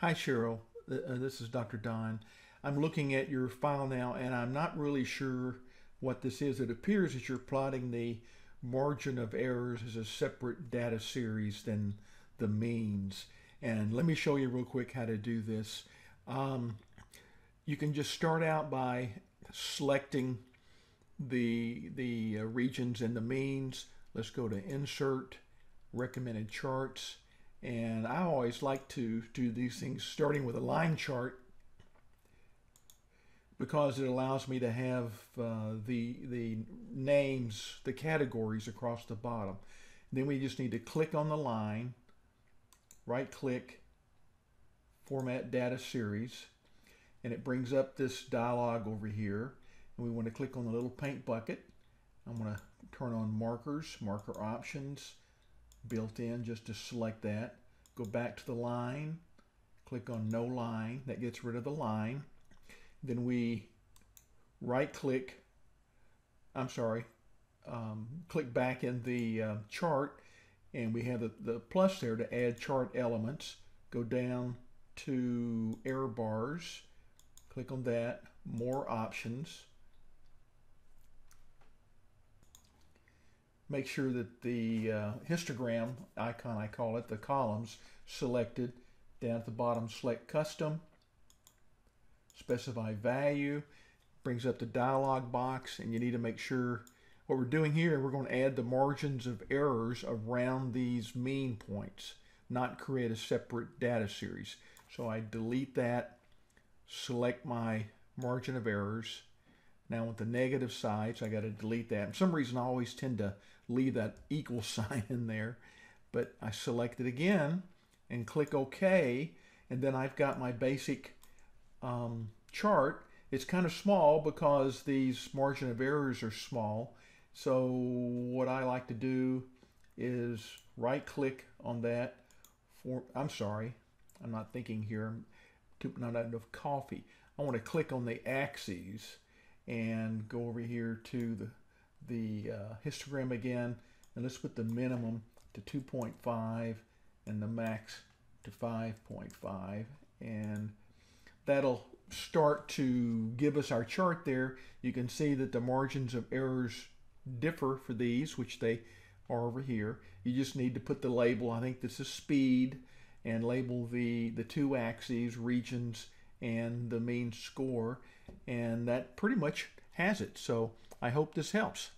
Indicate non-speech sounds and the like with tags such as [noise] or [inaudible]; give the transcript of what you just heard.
Hi, Cheryl. Uh, this is Dr. Dawn. I'm looking at your file now, and I'm not really sure what this is. It appears that you're plotting the margin of errors as a separate data series than the means. And let me show you real quick how to do this. Um, you can just start out by selecting the, the uh, regions and the means. Let's go to Insert, Recommended Charts. And I always like to do these things starting with a line chart because it allows me to have uh, the, the names, the categories across the bottom. Then we just need to click on the line, right click, Format Data Series, and it brings up this dialog over here. And we want to click on the little paint bucket. I'm going to turn on markers, marker options, built in just to select that. Go back to the line, click on no line, that gets rid of the line. Then we right click, I'm sorry, um, click back in the uh, chart and we have the, the plus there to add chart elements. Go down to error bars, click on that, more options. Make sure that the uh, histogram icon, I call it, the columns selected. Down at the bottom, select custom specify value, brings up the dialog box, and you need to make sure what we're doing here, we're going to add the margins of errors around these mean points, not create a separate data series. So I delete that, select my margin of errors. Now with the negative sides, I got to delete that. For some reason, I always tend to leave that [laughs] equal sign in there, but I select it again and click OK, and then I've got my basic um, chart, it's kind of small because these margin of errors are small. So what I like to do is right click on that for, I'm sorry, I'm not thinking here, not enough coffee. I want to click on the axes and go over here to the, the uh, histogram again and let's put the minimum to 2.5 and the max to 5.5 and that'll start to give us our chart there. You can see that the margins of errors differ for these, which they are over here. You just need to put the label, I think this is speed, and label the, the two axes, regions, and the mean score. And that pretty much has it. So I hope this helps.